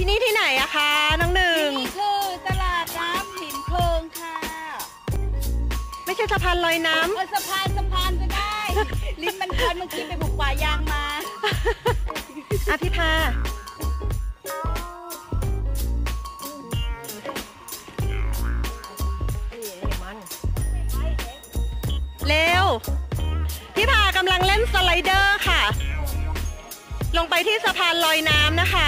ที่นี่ที่ไหนอะคะน้องหนึ่ง นี่คือตลาดน้ำหินเพลิงค่ะไม่ใช่สะพานลอยน้ำ เออสะพานสะพานก็ได้ ลิ้นมันพันเมื่อกี้ไปบุกป่ายางมาอะพี่พาเร็ว พี่พากำลังเล่นสไลเดอร์ค่ะ ลงไปที่สะพานลอยน้ำนะคะ